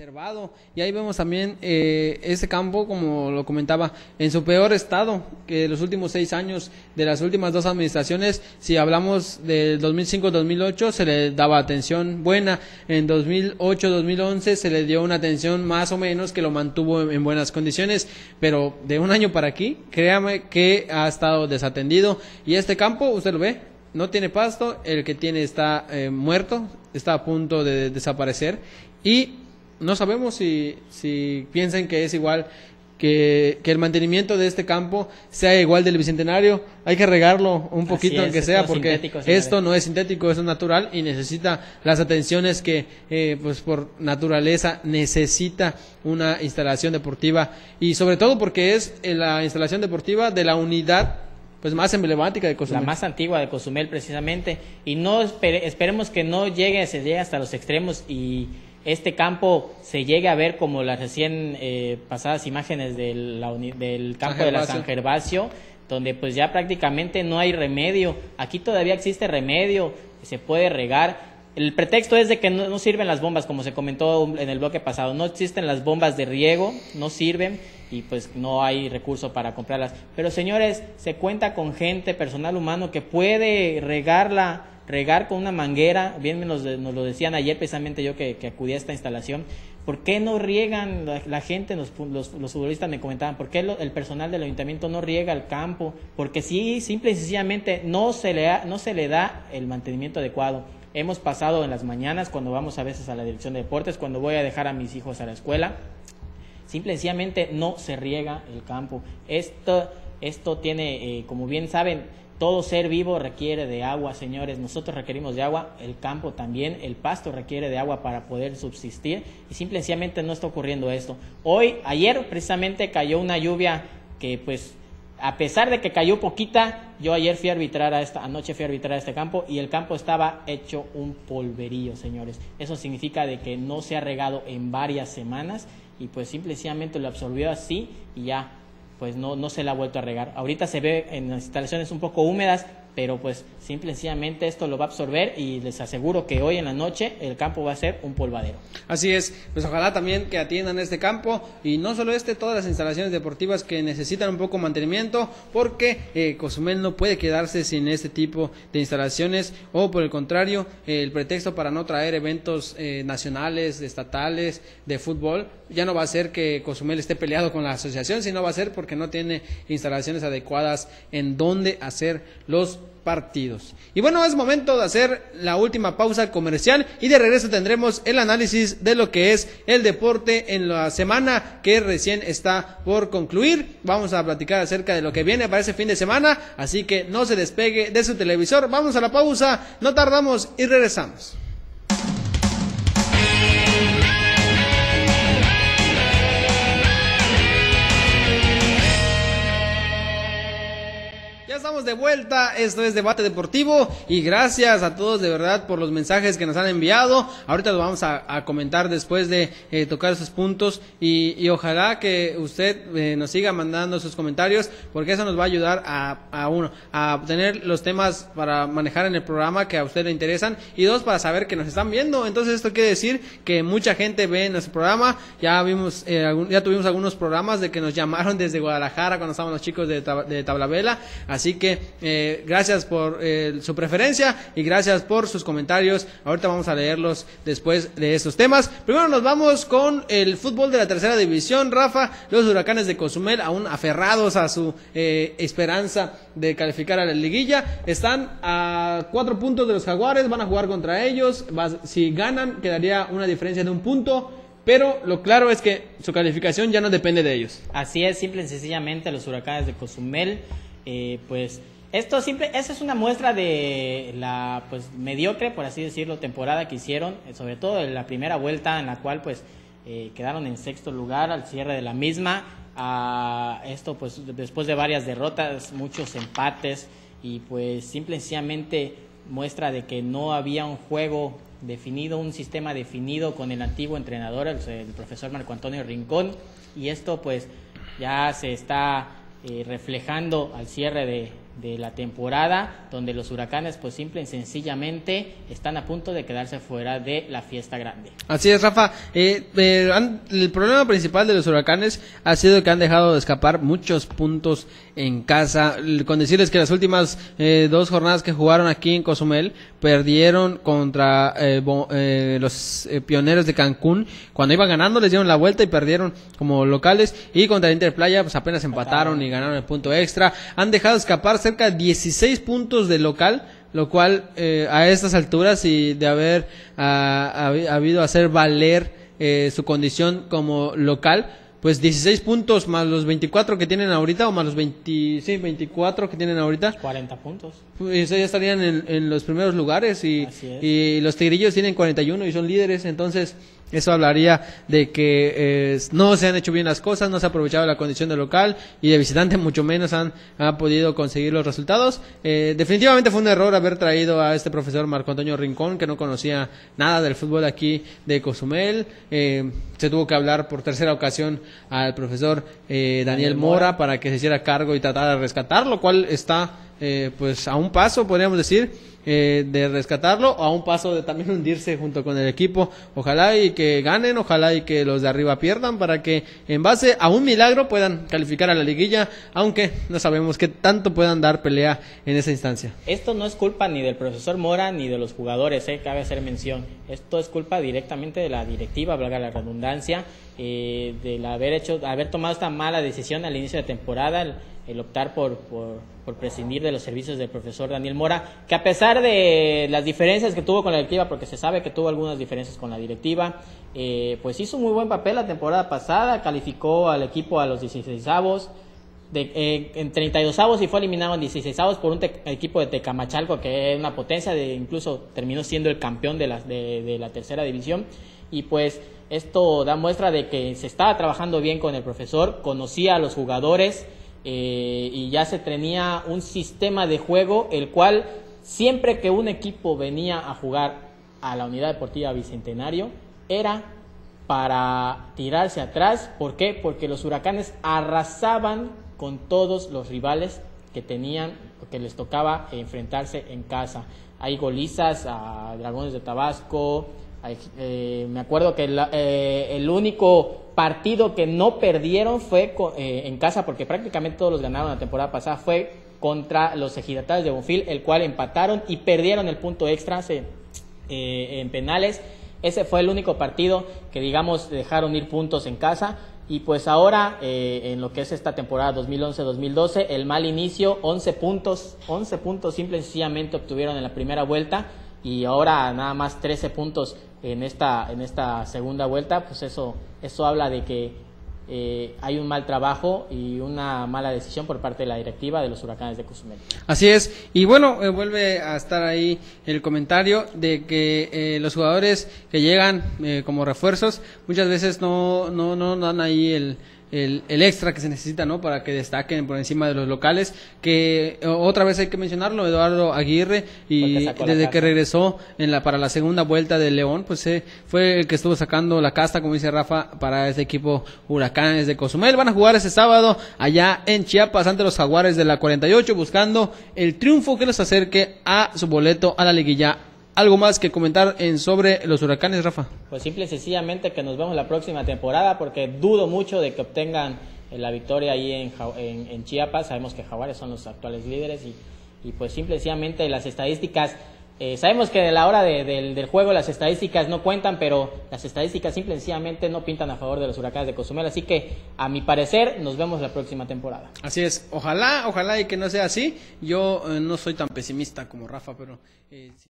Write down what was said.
reservado. Y ahí vemos también eh, este campo, como lo comentaba, en su peor estado que los últimos seis años de las últimas dos administraciones. Si hablamos del 2005-2008, se le daba atención buena. En 2008-2011 se le dio una atención más o menos que lo mantuvo en, buenas condiciones. Pero de un año para aquí, créame que ha estado desatendido. Y este campo, usted lo ve, no tiene pasto, el que tiene está eh, muerto, está a punto de desaparecer y no sabemos si, si piensan que es igual que, el mantenimiento de este campo sea igual del bicentenario. Hay que regarlo un poquito, aunque sea, porque esto no es sintético, es natural y necesita las atenciones que, eh, pues por naturaleza, necesita una instalación deportiva y sobre todo porque es la instalación deportiva de la unidad pues más emblemática de Cozumel. La más antigua de Cozumel precisamente y no esperemos que no llegue, se llegue hasta los extremos y este campo se llegue a ver como las recién eh, pasadas imágenes del, del campo de la San Gervasio, donde pues ya prácticamente no hay remedio. Aquí todavía existe remedio, se puede regar. El pretexto es de que no, no, sirven las bombas, como se comentó en el bloque pasado. No existen las bombas de riego, no sirven y pues no hay recurso para comprarlas. Pero señores, se cuenta con gente, personal humano que puede regarla regar con una manguera, bien nos, nos lo decían ayer precisamente yo que, acudí a esta instalación, ¿por qué no riegan la, gente, los, los, los, futbolistas me comentaban, ¿por qué el personal del ayuntamiento no riega el campo? Porque sí, simple y sencillamente no se le, no se le da el mantenimiento adecuado. Hemos pasado en las mañanas cuando vamos a veces a la dirección de deportes, cuando voy a dejar a mis hijos a la escuela, simple y sencillamente no se riega el campo. Esto, esto tiene, eh, como bien saben, todo ser vivo requiere de agua, señores. Nosotros requerimos de agua, el campo también, el pasto requiere de agua para poder subsistir y simplemente no está ocurriendo esto. Hoy, ayer precisamente cayó una lluvia que pues a pesar de que cayó poquita, yo ayer fui a arbitrar a esta, anoche fui a arbitrar a este campo y el campo estaba hecho un polverío, señores. Eso significa de que no se ha regado en varias semanas y pues simplemente lo absorbió así y ya pues no, no se le ha vuelto a regar. Ahorita se ve en las instalaciones un poco húmedas, pero pues simple y sencillamente esto lo va a absorber y les aseguro que hoy en la noche el campo va a ser un polvadero. Así es, pues ojalá también que atiendan este campo y no solo este, todas las instalaciones deportivas que necesitan un poco mantenimiento porque eh, Cozumel no puede quedarse sin este tipo de instalaciones o por el contrario, el pretexto para no traer eventos eh, nacionales, estatales, de fútbol, ya no va a ser que Cozumel esté peleado con la asociación, sino va a ser porque no tiene instalaciones adecuadas en donde hacer los partidos. Y bueno, es momento de hacer la última pausa comercial y de regreso tendremos el análisis de lo que es el deporte en la semana que recién está por concluir. Vamos a platicar acerca de lo que viene para ese fin de semana, así que no se despegue de su televisor. Vamos a la pausa, no tardamos y regresamos. De vuelta, esto es Debate Deportivo y gracias a todos de verdad por los mensajes que nos han enviado. Ahorita lo vamos a, comentar después de eh, tocar esos puntos y, ojalá que usted eh, nos siga mandando sus comentarios porque eso nos va a ayudar a, a, uno, a obtener los temas para manejar en el programa que a usted le interesan y dos, para saber que nos están viendo. Entonces esto quiere decir que mucha gente ve nuestro programa. Ya vimos, eh, ya tuvimos algunos programas de que nos llamaron desde Guadalajara cuando estábamos los chicos de, de Tablavela. Así Así eh, gracias por eh, su preferencia y gracias por sus comentarios. Ahorita vamos a leerlos después de estos temas. Primero nos vamos con el fútbol de la tercera división. Rafa, los huracanes de Cozumel, aún aferrados a su eh, esperanza de calificar a la liguilla, están a cuatro puntos de los jaguares, van a jugar contra ellos. Si ganan, quedaría una diferencia de un punto. Pero lo claro es que su calificación ya no depende de ellos. Así es, simple y sencillamente los huracanes de Cozumel eh, pues esto simple, esa es una muestra de la pues mediocre, por así decirlo, temporada que hicieron, eh, sobre todo en la primera vuelta en la cual pues eh, quedaron en sexto lugar al cierre de la misma. Esto pues después de varias derrotas, muchos empates y pues simple y sencillamente muestra de que no había un juego definido, un sistema definido con el antiguo entrenador, el profesor Marco Antonio Rincón y esto pues ya se está eh, reflejando al cierre de, de la temporada, donde los huracanes pues simple y sencillamente están a punto de quedarse fuera de la fiesta grande. Así es, Rafa. Eh, eh, el problema principal de los huracanes ha sido que han dejado de escapar muchos puntos en casa. Con decirles que las últimas eh, dos jornadas que jugaron aquí en Cozumel perdieron contra los pioneros de Cancún. Cuando iban ganando les dieron la vuelta y perdieron como locales. Y contra el Inter Playa pues apenas empataron y ganaron el punto extra. Han dejado de escapar cerca de 16 puntos de local, lo cual eh, a estas alturas y de haber ah, habido hacer valer eh, su condición como local, pues 16 puntos más los 24 que tienen ahorita, o más los 20, sí, 24 que tienen ahorita. 40 puntos. Pues ya estarían en, en los primeros lugares y, y los Tigrillos tienen 41 y son líderes, entonces eso hablaría de que eh, no se han hecho bien las cosas, no se ha aprovechado la condición de local y de visitante mucho menos han, podido conseguir los resultados. Eh, definitivamente fue un error haber traído a este profesor Marco Antonio Rincón, que no conocía nada del fútbol aquí de Cozumel. Eh, se tuvo que hablar por tercera ocasión al profesor Daniel Mora para que se hiciera cargo y tratara de rescatar, lo cual está pues a un paso, podríamos decir eh, de rescatarlo a un paso de también hundirse junto con el equipo. Ojalá y que ganen, ojalá y que los de arriba pierdan para que en base a un milagro puedan calificar a la liguilla, aunque no sabemos qué tanto puedan dar pelea en esa instancia. Esto no es culpa ni del profesor Mora ni de los jugadores, eh, cabe hacer mención. Esto es culpa directamente de la directiva, valga la redundancia, eh, de haber hecho, haber tomado esta mala decisión al inicio de temporada el optar por, por, prescindir de los servicios del profesor Daniel Mora, que a pesar de las diferencias que tuvo con la directiva, porque se sabe que tuvo algunas diferencias con la directiva, eh, pues hizo muy buen papel la temporada pasada, calificó al equipo a los 16 avos, de, eh, en 32 avos y fue eliminado en 16 avos por un equipo de Tecamachalco que es una potencia, de incluso terminó siendo el campeón de la, de la tercera división. Y pues esto da muestra de que se estaba trabajando bien con el profesor, conocía a los jugadores, eh, y ya se tenía un sistema de juego el cual siempre que un equipo venía a jugar a la unidad deportiva Bicentenario era para tirarse atrás. ¿Por qué? Porque los huracanes arrasaban con todos los rivales que tenían, que les tocaba enfrentarse en casa. Hay golizas a Dragones de Tabasco. Eh, me acuerdo que eh, el único partido que no perdieron fue eh, en casa, porque prácticamente todos los ganaron la temporada pasada, fue contra los ejidatarios de Bonfil, el cual empataron y perdieron el punto extra eh, en penales. Ese fue el único partido que, digamos, dejaron ir puntos en casa. Y pues ahora, eh, en lo que es esta temporada 2011-2012, el mal inicio, 11 puntos, 11 puntos simple y sencillamente obtuvieron en la primera vuelta y ahora nada más 13 puntos en esta, en esta segunda vuelta, pues eso, eso habla de que eh, hay un mal trabajo y una mala decisión por parte de la directiva de los huracanes de Cozumel. Así es, y bueno, eh, vuelve a estar ahí el comentario de que eh, los jugadores que llegan como refuerzos muchas veces no, no, no dan ahí el, el, el, extra que se necesita, ¿no? Para que destaquen por encima de los locales. Que otra vez hay que mencionarlo, Eduardo Aguirre, y desde que regresó en la, para la segunda vuelta de León, pues eh, fue el que estuvo sacando la casta, como dice Rafa, para ese equipo Huracanes de Cozumel. Van a jugar ese sábado allá en Chiapas ante los Jaguares de la 48, buscando el triunfo que les acerque a su boleto a la liguilla ¿Algo más que comentar en sobre los huracanes, Rafa? Pues simple y sencillamente que nos vemos la próxima temporada porque dudo mucho de que obtengan eh, la victoria ahí en, en, Chiapas. Sabemos que Jaguares son los actuales líderes y, y pues simple y sencillamente las estadísticas, eh, sabemos que de la hora del juego las estadísticas no cuentan, pero las estadísticas simple y sencillamente no pintan a favor de los huracanes de Cozumel. Así que a mi parecer nos vemos la próxima temporada. Así es, ojalá, ojalá y que no sea así. Yo eh, no soy tan pesimista como Rafa, pero...